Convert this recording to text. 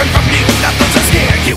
different from you. Nothing to scare you,